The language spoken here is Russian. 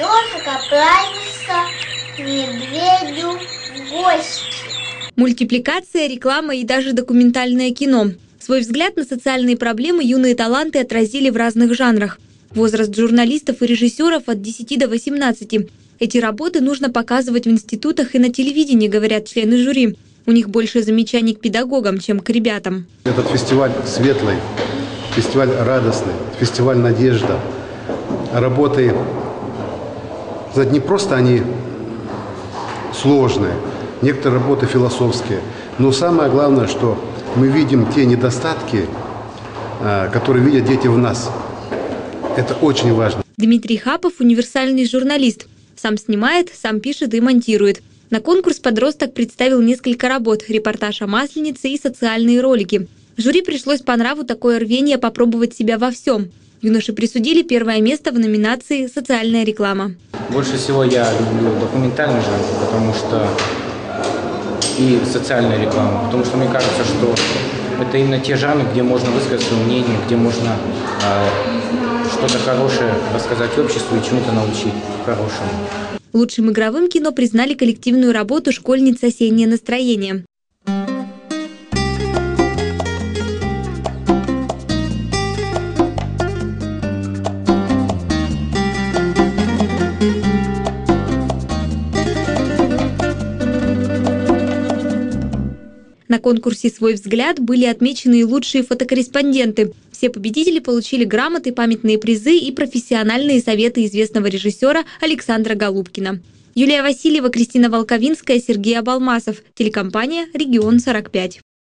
ежик отправился к медведю в гости. Мультипликация, реклама и даже документальное кино. Свой взгляд на социальные проблемы юные таланты отразили в разных жанрах. Возраст журналистов и режиссеров от 10 до 18. Эти работы нужно показывать в институтах и на телевидении, говорят члены жюри. У них больше замечаний к педагогам, чем к ребятам. Этот фестиваль светлый, фестиваль радостный, фестиваль надежда. Работы, знаете, не просто они сложные, некоторые работы философские, но самое главное, что мы видим те недостатки, а, которые видят дети в нас. Это очень важно. Дмитрий Хапов – универсальный журналист. Сам снимает, сам пишет и монтирует. На конкурс подросток представил несколько работ, репортаж о масленице и социальные ролики. Жюри пришлось по нраву такое рвение попробовать себя во всем. Юноши присудили первое место в номинации «Социальная реклама». Больше всего я люблю документальный жанр, потому что и социальная реклама, потому что мне кажется, что это именно те жанры, где можно высказать свое мнение, где можно э, что-то хорошее рассказать обществу и чему-то научить хорошему. Лучшим игровым кино признали коллективную работу «Школьница осеннее настроение». На конкурсе «Свой взгляд» были отмечены и лучшие фотокорреспонденты. Все победители получили грамоты, памятные призы и профессиональные советы известного режиссера Александра Голубкина. Юлия Васильева, Кристина Волковинская, Сергей Абалмасов. Телекомпания «Регион 45».